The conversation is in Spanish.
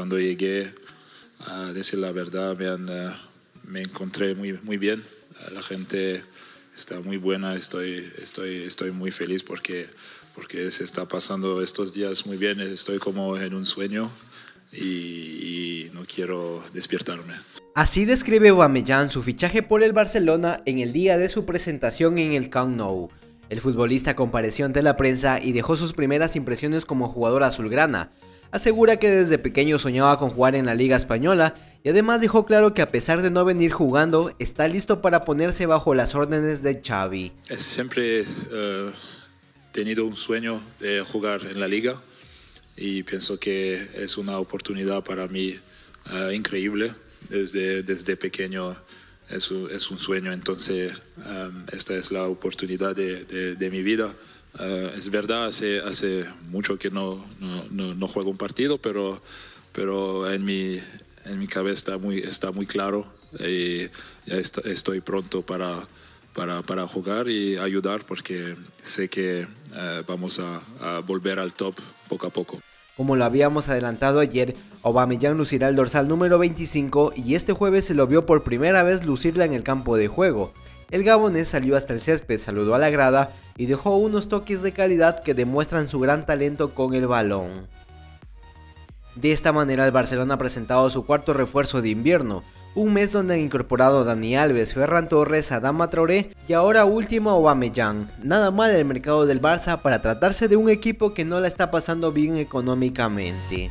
cuando llegué, a decir la verdad, me, han, me encontré muy, muy bien. La gente está muy buena, estoy, estoy, estoy muy feliz porque, porque se está pasando estos días muy bien, estoy como en un sueño y, no quiero despertarme. Así describe Aubameyang su fichaje por el Barcelona en el día de su presentación en el Camp Nou. El futbolista compareció ante la prensa y dejó sus primeras impresiones como jugador azulgrana. Asegura que desde pequeño soñaba con jugar en la Liga Española y además dejó claro que a pesar de no venir jugando, está listo para ponerse bajo las órdenes de Xavi. Siempre he eh, tenido un sueño de jugar en la Liga y pienso que es una oportunidad para mí eh, increíble. Desde, desde pequeño es, un sueño, entonces um, esta es la oportunidad de, de, mi vida. Uh, es verdad, hace, hace mucho que no, no, no, juego un partido, pero, pero en, mi, en mi cabeza está muy, está muy claro y ya estoy pronto para, para, para, jugar y ayudar porque sé que uh, vamos a, a volver al top poco a poco. Como lo habíamos adelantado ayer, Aubameyang lucirá el dorsal número 25 y este jueves se lo vio por primera vez lucirla en el campo de juego. El gabonés salió hasta el césped, saludó a la grada y dejó unos toques de calidad que demuestran su gran talento con el balón. De esta manera el Barcelona ha presentado su cuarto refuerzo de invierno, un mes donde han incorporado a Dani Alves, Ferran Torres, Adama Traoré y ahora último Aubameyang. Nada mal el mercado del Barça para tratarse de un equipo que no la está pasando bien económicamente.